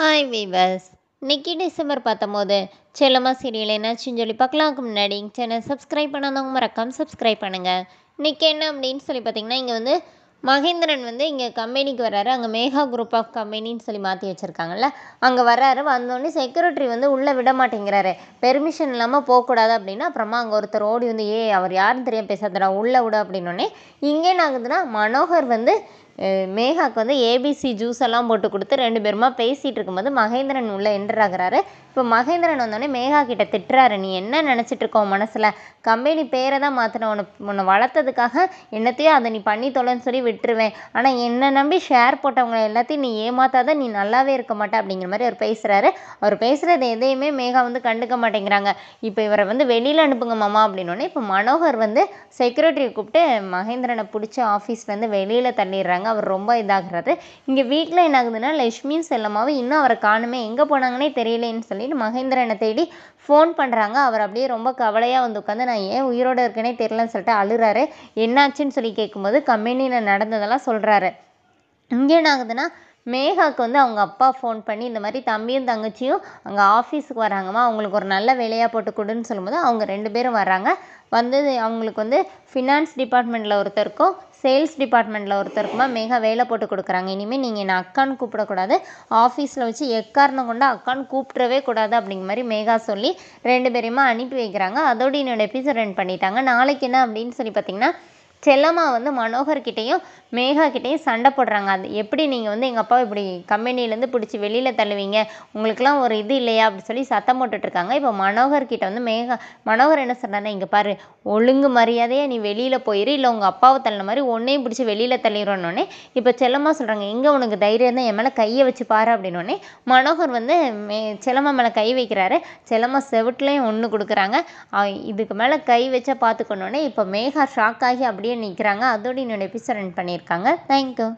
Hi viewers இன்னைக்கு December பத்தொம்போது. செல்லம்மா serial என்னாச்சுன்னு சொல்லி பார்க்கலாம்க்கு முன்னாடி சேனல் சப்ஸ்கிரைப் பண்ணாதவங்க மறக்காம சப்ஸ்கிரைப் பண்ணுங்கள் இன்றைக்கி என்ன அப்படின்னு சொல்லி பார்த்தீங்கன்னா இங்கே வந்து மகேந்திரன் வந்து இங்கே கம்பெனிக்கு வர்றாரு. அங்கே மேகா குரூப் ஆஃப் கம்பெனின்னு சொல்லி மாற்றி வச்சுருக்காங்கல்ல. அங்கே வர்றாரு. வந்தோடனே செக்யூரிட்டி வந்து உள்ளே விட மாட்டேங்கிறாரு. பெர்மிஷன் இல்லாமல் போகக்கூடாது அப்படின்னா அப்புறமா அங்கே ஒருத்தர் ஓடி வந்து ஏ அவர் யாருன்னு தெரியாம பேசாதடா உள்ளே விட அப்படின்னோடனே இங்கே என்ன ஆகுதுன்னா மனோகர் வந்து மேகாவுக்கு மேகாக்கு வந்து ஏபிசி ஜூஸ் எல்லாம் போட்டு கொடுத்து ரெண்டு பேருமா பேசிகிட்டு இருக்கும்போது மகேந்திரன் உள்ளே என்டர் ஆகுறாரு. இப்போ மகேந்திரன் வந்தோடனே மேகா கிட்ட திட்டுறாரு நீ என்ன நினச்சிட்டு இருக்க உன் மனசில்? கம்பெனி பேரை தான் மாற்றின உன்னை உன்னை வளர்த்ததுக்காக என்னத்தையும் அதை நீ பண்ணி தொலைன்னு சொல்லி விட்டுருவேன். ஆனால் என்னை நம்பி ஷேர் போட்டவங்க எல்லாத்தையும் நீ ஏமாத்தாத நீ நல்லாவே இருக்க மாட்ட அப்படிங்கிற மாதிரி அவர் பேசுகிறாரு அவர் பேசுகிறது எதையுமே மேகா வந்து கண்டுக்க மாட்டேங்கிறாங்க. இப்போ இவரை வந்து வெளியில் அனுப்புங்க மாமா அப்படின்னோடனே இப்போ மனோகர் வந்து செக்யூரிட்டியை கூப்பிட்டு மகேந்திரனை பிடிச்ச ஆஃபீஸ்லேருந்து வெளியில் தள்ளிடுறாங்க. அவர் ரொம்ப இதாகிறாரு. இங்கே வீட்டில் என்ன ஆகுதுன்னா லட்சுமியும் செல்லம்மாவும் இன்னும் அவரை காணுமே எங்கே போனாங்கன்னே தெரியலேன்னு சொல்லிட்டு மகேந்திரனை தேடி ஃபோன் பண்ணுறாங்க அவர் அப்படியே ரொம்ப கவலையாக வந்து உட்காந்து நான் ஏன் உயிரோடு இருக்கேனே தெரியலன்னு சொல்லிட்டு அழுறாரு. என்னாச்சுன்னு சொல்லி கேட்கும்போது கம்பெனியில் நடந்ததெல்லாம் சொல்கிறாரு இங்கே என்ன ஆகுதுன்னா மேகாவுக்கு வந்து அவங்க அப்பா ஃபோன் பண்ணி இந்த மாதிரி தம்பியும் தங்கச்சியும் அங்கே ஆஃபீஸுக்கு வராங்கம்மா அவங்களுக்கு ஒரு நல்ல வேலையாக போட்டு கொடுன்னு சொல்லும்போது அவங்க ரெண்டு பேரும் வராங்க. வந்து அவங்களுக்கு வந்து ஃபினான்ஸ் டிபார்ட்மெண்ட்டில் ஒருத்தருக்கும் சேல்ஸ் டிபார்ட்மெண்ட்டில் ஒருத்தருக்குமா மேகா வேலை போட்டு கொடுக்குறாங்க. இனிமேல் நீங்கள் என்னை அக்கான்னு கூப்பிடக்கூடாது. ஆஃபீஸில் வச்சு எக்காரணம் கொண்டு அக்கான்னு கூப்பிட்றவே கூடாது அப்படிங்கிற மாதிரி மேகா சொல்லி ரெண்டு பேரையுமா அனுப்பி வைக்கிறாங்க. அதோடு என்னோடய எபிசோட் ரன் பண்ணிட்டாங்க. நாளைக்கு என்ன அப்படின்னு சொல்லி பார்த்தீங்கன்னா செல்லம்மா வந்து மனோகர்கிட்டையும் மேகா கிட்டேயும் சண்டை போடுறாங்க. அது எப்படி நீங்கள் வந்து எங்கள் அப்பாவை இப்படி கம்பெனிலேருந்து பிடிச்சி வெளியில் தள்ளுவீங்க? உங்களுக்குலாம் ஒரு இது இல்லையா? அப்படின்னு சொல்லி சத்தம் போட்டுட்ருக்காங்க இப்போ மனோகர் கிட்ட வந்து மேகா மனோகர் என்ன சொன்னார்னா இங்கே பாரு ஒழுங்கு மரியாதையாக நீ வெளியில் போயிரு. இல்லை உங்கள் அப்பாவை தள்ளின மாதிரி ஒன்றையும் பிடிச்சி வெளியில் தள்ளிடுறோன்னே இப்போ செல்லம்மா சொல்கிறாங்க எங்கே உனக்கு தைரியம் தான் என் மேலே கையை வச்சு பாரு அப்படின்னோடனே மனோகர் வந்து மே செல்லம்மா மேலே கை வைக்கிறாரு. செல்லம்மா செவிட்லேயும் ஒன்று கொடுக்குறாங்க. இதுக்கு மேலே கை வச்சா பார்த்துக்கணுன்னே இப்போ மேகா ஷாக் ஆகி அப்படியே நிற்கிறாங்க அதோட என்னோட எபிசோட் ரன் பண்ணியிருக்காங்க. தேங்க்யூ